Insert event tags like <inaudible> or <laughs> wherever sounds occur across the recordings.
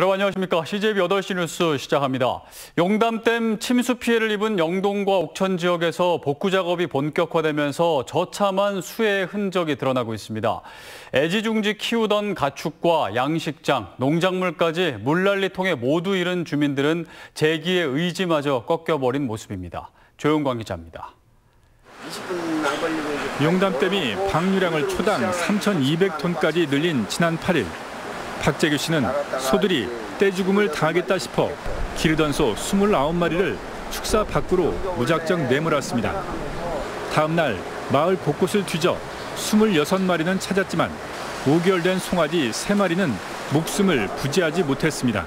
여러분 안녕하십니까. CJB 8시 뉴스 시작합니다. 용담댐 침수 피해를 입은 영동과 옥천 지역에서 복구 작업이 본격화되면서 저참한 수해의 흔적이 드러나고 있습니다. 애지중지 키우던 가축과 양식장, 농작물까지 물난리통에 모두 잃은 주민들은 재기의 의지마저 꺾여버린 모습입니다. 조영광 기자입니다. 용담댐이 방류량을 초당 3,200톤까지 늘린 지난 8일 박재규 씨는 소들이 떼죽음을 당하겠다 싶어 기르던 소 29마리를 축사 밖으로 무작정 내몰았습니다. 다음 날 마을 곳곳을 뒤져 26마리는 찾았지만 5개월 된 송아지 3마리는 목숨을 부지하지 못했습니다.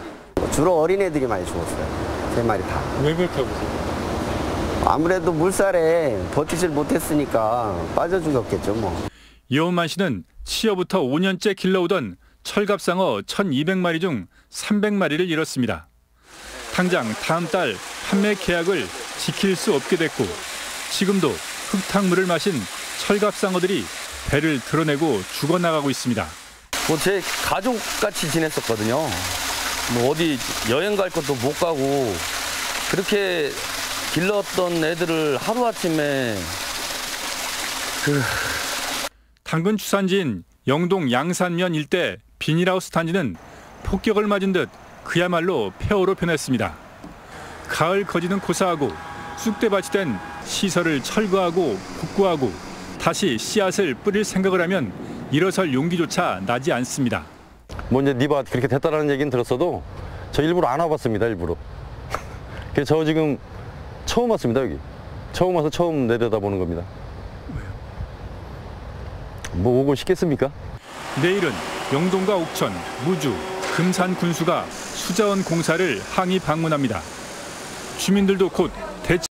주로 어린애들이 많이 죽었어요. 세 마리 다. 왜 그렇게 보세요? 아무래도 물살에 버티질 못했으니까 빠져 죽었겠죠, 뭐. 이원만 씨는 치어부터 5년째 길러오던 철갑상어 1,200마리 중 300마리를 잃었습니다. 당장 다음 달 판매 계약을 지킬 수 없게 됐고 지금도 흙탕물을 마신 철갑상어들이 배를 드러내고 죽어나가고 있습니다. 뭐 제 가족 같이 지냈었거든요. 뭐 어디 여행 갈 것도 못 가고 그렇게 길렀던 애들을 하루 아침에 당근 추산지인 영동 양산면 일대 비닐하우스 단지는 폭격을 맞은 듯 그야말로 폐허로 변했습니다. 가을 거지는 고사하고 쑥대밭이 된 시설을 철거하고 복구하고 다시 씨앗을 뿌릴 생각을 하면 일어설 용기조차 나지 않습니다. 뭐 이제 니바 그렇게 됐다라는 얘기는 들었어도 저 일부러 안 와봤습니다 일부러 <laughs> 그래서 저 지금 처음 왔습니다 여기 처음 와서 처음 내려다보는 겁니다 뭐 오고 싶겠습니까? 내일은 영동과 옥천, 무주, 금산 군수가 수자원 공사를 항의 방문합니다. 주민들도 곧